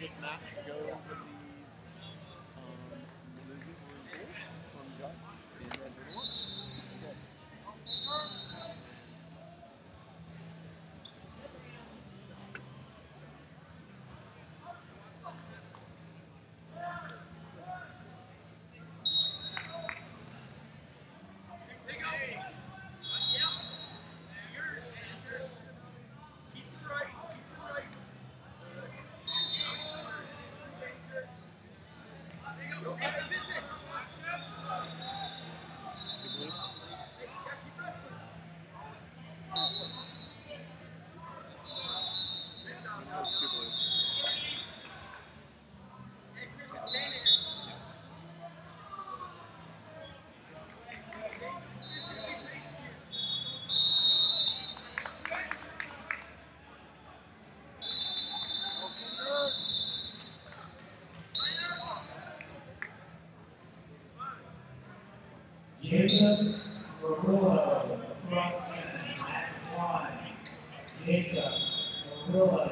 this match go Jacob Merillo, front and. Jacob Merillo.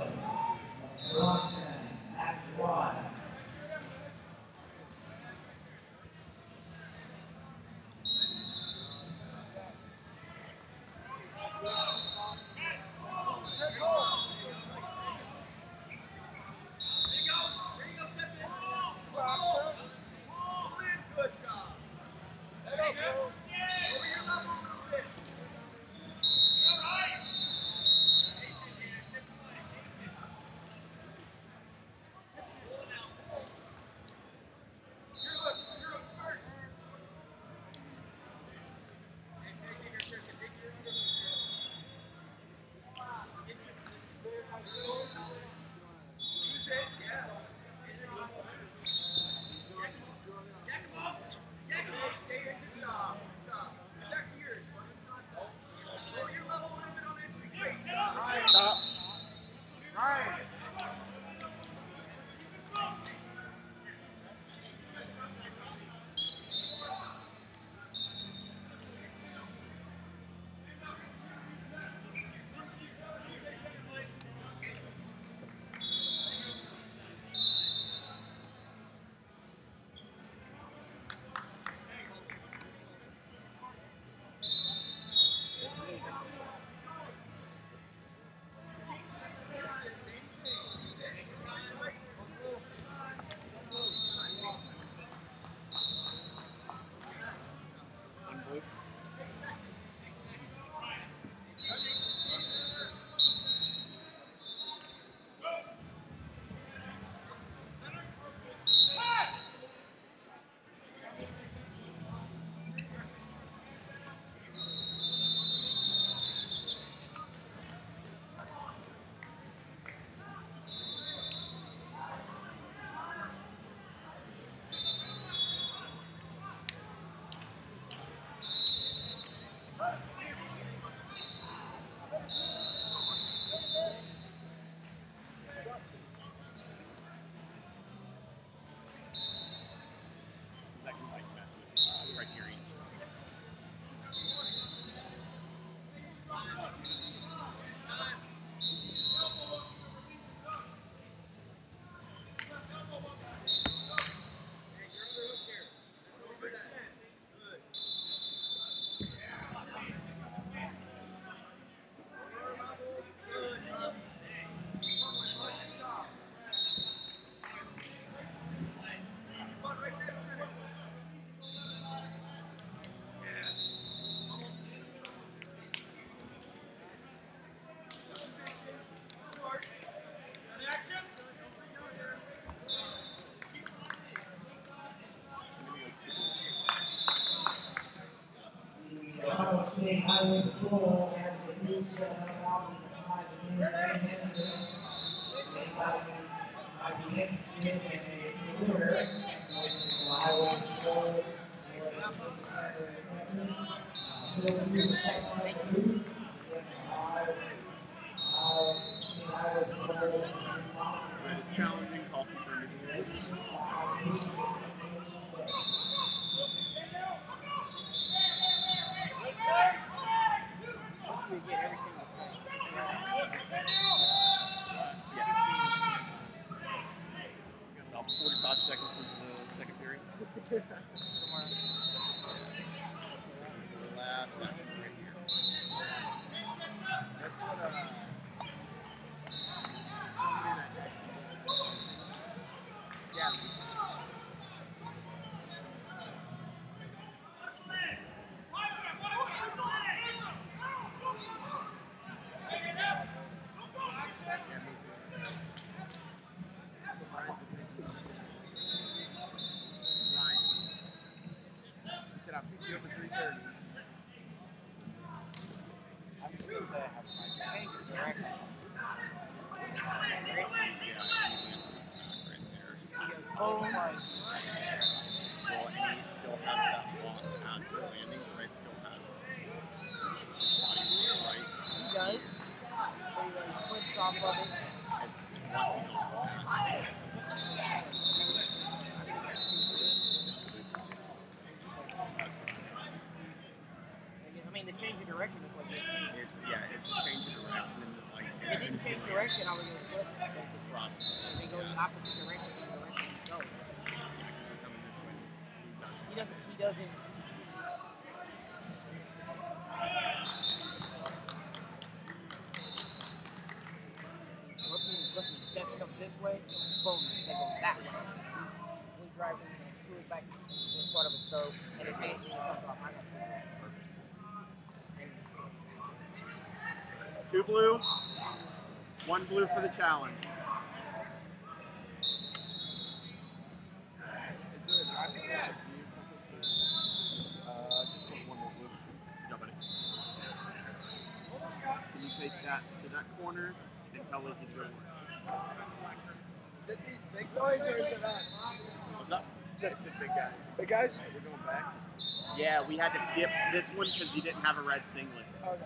State Highway Patrol has the news about the new entrance. And anybody might be interested in his back. I mean, the change of direction is what me. It's yeah, it's a change of direction and like If it didn't change direction, I was gonna slip. Basically. Probably. If they go in the opposite direction the direction he goes. We're coming this way. He doesn't. He doesn't. He doesn't. Looking, looking, steps comes this way, boom, they go that way. We drive him, screw it back in front of his toe, and his hand just comes off. I got two. And Two blue, one blue for the challenge. Is there a driving tab to use something for, uh, just put one more blue. Yeah, buddy. Can you take that to that corner and tell us if it works? Is it these big boys or is it us? What's up? It's a big guy. Big guys? We're going back. Yeah, we had to skip this one because he didn't have a red singlet. Okay.